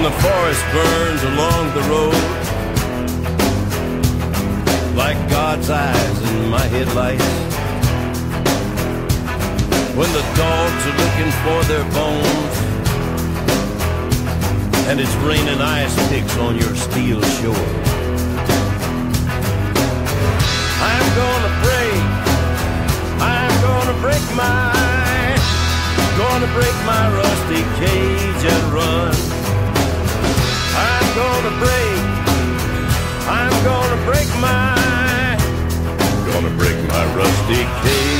forest burns along the road like God's eyes in my headlights. When the dogs are looking for their bones and it's raining ice picks on your steel shore. I'm gonna break, I'm gonna break my, gonna break my rusty cage. am gonna break my rusty cage?